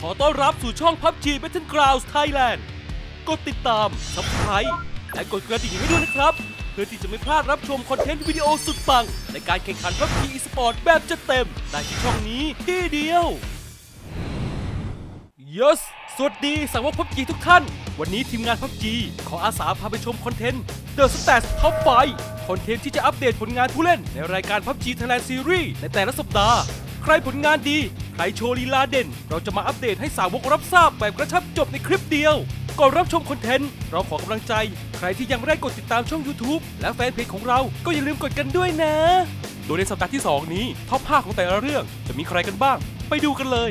ขอต้อนรับสู่ช่อง PUBG Battlegrounds Thailand กดติดตาม subscribe และกดกระดิ่งให้ด้วยนะครับ เพื่อที่จะไม่พลาดรับชมคอนเทนต์วิดีโอสุดปัง ในการแข่งขัน PUBG Esport แบบจัดเต็ม ได้ที่ช่องนี้ที่เดียว Yes สวัสดีสังวกพับจีทุกท่าน วันนี้ทีมงานพับจีขออาสาพาไปชมคอนเทนต์ The Stats Top 5คอนเทนต์ที่จะอัปเดตผลงานผู้เล่นในรายการพับจี Thailand Series ในแต่ละสัปดาห์ ใครผลงานดี ใครโชว์ลีลาเด่น เราจะมาอัปเดตให้สาวกรับทราบแบบกระชับจบในคลิปเดียว ก่อนรับชมคอนเทนต์เราขอกำลังใจ ใครที่ยังไม่ได้กดติดตามช่อง YouTube และแฟนเพจของเราก็อย่าลืมกดกันด้วยนะ โดยในสัปดาห์ที่ 2 นี้ top 5ของแต่ละเรื่องจะมีใครกันบ้าง ไปดูกันเลย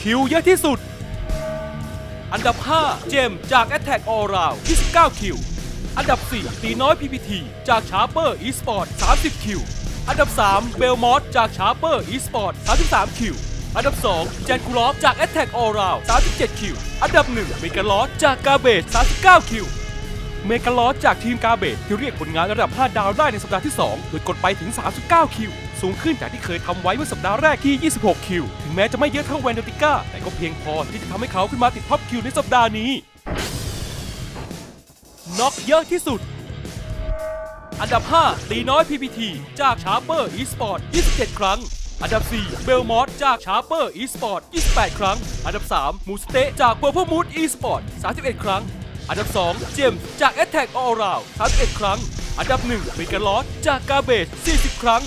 kill เยอะที่สุด อันดับ 5 เจมจาก Attack All Around 29 killอันดับ 4 ตีน้อย PPT จาก Sharper Esport 30 kill อันดับ 3 เบลมอสจาก Sharper Esport 33 kill อันดับ2แจนคูลอฟจาก Attack All Around 37 kill อันดับ 1 เมกาลอสจากกาเบ e 39 kill เมกาลอสจากทีมกาเบตที่เรียกผลงานระดับ 5 ดาวได้ในสัปดาห์ที่ 2 โดยกดไปถึง 39 คิว สูงขึ้นจากที่เคยทำไว้เมื่อสัปดาห์แรกที่ 26 kill ถึงแม้จะไม่เยอะเท่าแวนโดติก้า แต่ก็เพียงพอที่จะทำให้เขาขึ้นมาติด top kill ในสัปดาห์นี้น็อกเยอะที่สุด อันดับ 5 ตีน้อย PPT จาก Sharper Esport 27 ครั้ง อันดับ 4 เบลมอสจาก Sharper Esport 28 ครั้ง อันดับ 3 มูสเตจาก Purple Mood Esport 31 ครั้ง อันดับ 2 เจมส์จาก Attack All Around 31 ครั้ง อันดับ 1 เมกาลอสจากกาเบส40 ครั้ง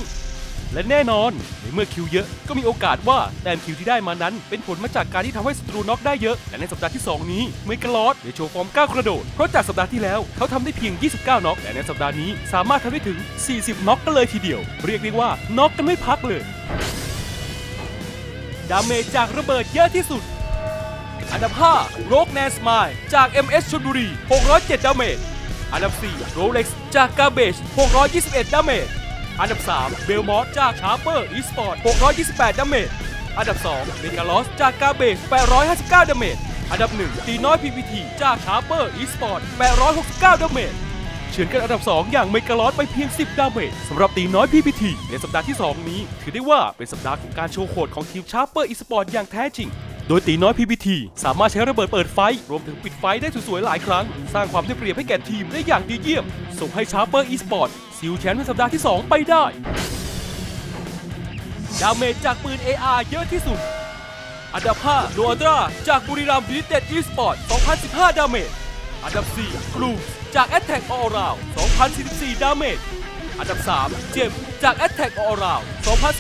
และแน่นอน ในเมื่อ kill เยอะก็มีโอกาสว่าแต้ม kill ที่ได้มานั้น เป็นผลมาจากการที่ทำให้ศัตรูน็อกได้เยอะ และในสัปดาห์ที่ 2 นี้เมกาลอสได้โชว์ฟอร์มก้าวกระโดด เพราะจากสัปดาห์ที่แล้วเขาทำได้เพียง 29 น็อกแต่ในสัปดาห์นี้สามารถทำได้ถึง 40 น็อกกันเลยทีเดียว เรียกได้ว่าน็อกกันไม่พักเลย damage จากระเบิดเยอะที่สุด อันดับ5โรกแนสมายจาก MS ชลบุรี 607 damage อันดับ4โรเล็กซ์จากกาเบช621 damage อันดับ 3 เบลมอสจาก Sharper Esport 628 damage อันดับ 2 เมกาลอสจากกาเบช859 damage อันดับ 1 ตีน้อย PPT จาก Sharper Esport 869 damage เฉือนกันอันดับ 2 อย่างเมกาลอสไปเพียง 10 damage สำหรับตีน้อย PPT ในสัปดาห์ที่ 2 นี้ ถือได้ว่าเป็นสัปดาห์ของการโชว์โหดของทีม Sharper Esport อย่างแท้จริงโดยตีน้อย PPT สามารถใช้ระเบิดเปิดไฟ รวมถึงปิดไฟได้สวยๆหลายครั้ง สร้างความได้เปรียบให้แก่ทีมได้อย่างดีเยี่ยม ส่งให้ Sharper Esport seal แชมป์ในสัปดาห์ที่ 2 ไปได้ damage จากปืน AR เยอะที่สุด อันดับ 5โลดราจากบุรีรัมย์ยูไนเต็ดอีสปอร์ต 2,015 damage อันดับ 4 กลูมจาก Attack All Around 2,044 damage อันดับ 3 เจมจาก Attack All Around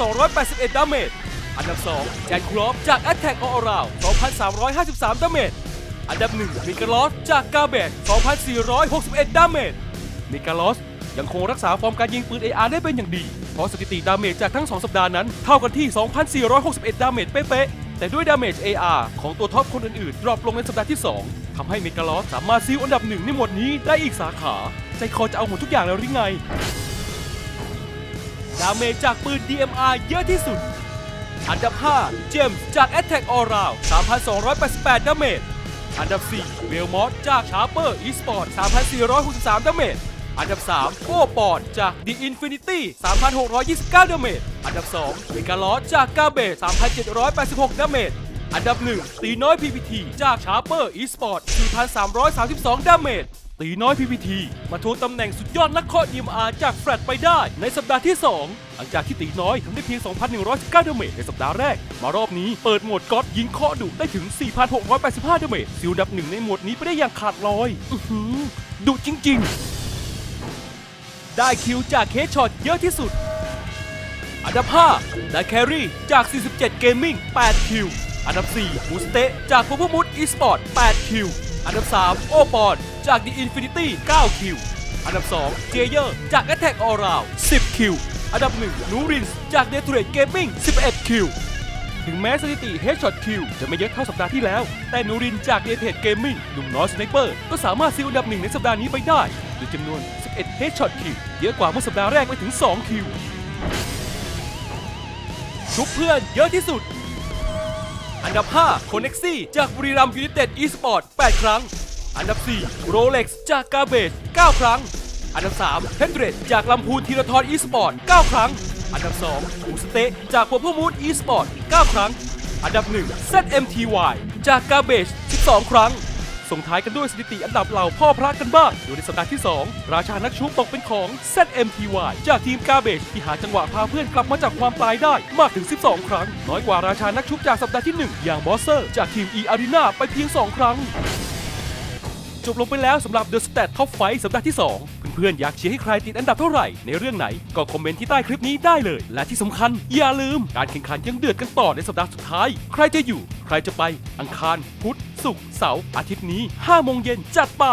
2,281 damage อันดับ 2 แจนครอฟจาก Attack All Around 2,353 damage อันดับ 1 เมกาลอสจากกาเบต2,461 damage เมกาลอส ยังคงรักษาฟอร์มการยิงปืน AR ได้เป็นอย่างดี เพราะสถิติ damage จากทั้ง 2 สัปดาห์นั้น เท่ากันที่ 2,461 damage เป๊ะๆ แต่ด้วย damage AR ของตัว top คนอื่นๆ drop ลงในสัปดาห์ที่ 2ทำให้เมกาลอสสามารถ seal อันดับหนึ่งในหมวดนี้ได้อีกสาขา ใจคอจะเอาหมดทุกอย่างแล้วหรือไง damage จากปืน DMR เยอะที่สุด อันดับ 5 เจมส์จาก Attack All Around 3,288 damage อันดับ 4เบลมอสจาก Sharper Esport 3,463 damage อันดับ 3 โก้ปอดจาก The Infinity 3,629 damage อันดับ 2 เมกาลอสจากกาเบ3,786 damage อันดับ 1 ตีน้อย PPT จาก Sharper Esport 4,332 damage ตีน้อย PPT มาทวงตำแหน่งสุดยอดนักเคาะ DMR จากแฟลตไปได้ในสัปดาห์ที่ 2 หลังจากที่ตีน้อยทำได้เพียง 2,119 damage ในสัปดาห์แรก มารอบนี้เปิดโหมด God ยิงเคาะดุได้ถึง 4,685 damage seal อันดับหนึ่งในโหมดนี้ไปได้อย่างขาดลอย อื้อหือดุจริง ๆ ได้ kill จาก headshot เยอะที่สุด อันดับ 5 ได้แครี่จาก 47 Gaming 8 kill อันดับ 4 มูสเตะจากพ u พ p มุดอีสปอร์ต 8 kill อันดับ 3 โอปอนจาก The Infinity 9 kill อันดับ 2 เจเยอร์จาก Attack All Round 10 kill อันดับ 1 นูรินส์จาก d e t r a t e Gaming 11 kill ถึงแม้สถิติ Headshot Kill จะไม่เยอะเท่าสัปดาห์ที่แล้ว แต่นูรินส์จาก Daytrade Gaming หนุ่มน้อย sniper ก็สามารถ seal อันดับหนึ่งในสัปดาห์นี้ไปได้ ด้วยจำนวน 11 Headshot Kill เยอะกว่าเมื่อสัปดาห์แรกไปถึง 2 kill ชุบเพื่อนเยอะที่สุด อันดับ5โคเน็กซี่จากบุรีรัมย์ยูไนเต็ดอีสปอร์ต8ครั้ง อันดับ4โรเล็กซ์จากกาเบส9ครั้ง อันดับ3เพนเดรตจากลำพูนทีรทรอีสปอร์ต9ครั้ง อันดับ2มูสเตะจากพ u พ p มู o อีสปอร์ต9ครั้ง อันดับ 1 ZMTY จาก Garbage 12 ครั้ง ส่งท้ายกันด้วยสถิติอันดับเหล่าพ่อพระกันบ้างโดยในสัปดาห์ที่ 2 ราชานักชุบตกเป็นของ ZMTY จากทีม Garbage ที่หาจังหวะพาเพื่อนกลับมาจากความตายได้มากถึง 12 ครั้ง น้อยกว่าราชานักชุบจากสัปดาห์ที่ 1 อย่างบอสเซอร์ จากทีม E Arena ไปเพียง 2 ครั้ง จบลงไปแล้วสำหรับ The Stats Top 5 สัปดาห์ที่ 2เพื่อนๆอยากเชียร์ให้ใครติดอันดับเท่าไหร่ ในเรื่องไหนก็คอมเมนต์ที่ใต้คลิปนี้ได้เลย และที่สำคัญ อย่าลืม การแข่งขันยังเดือดกันต่อในสัปดาห์สุดท้าย ใครจะอยู่ ใครจะไป อังคาร พุธ ศุกร์เสาร์อาทิตย์นี้5โมงเย็นจัดไป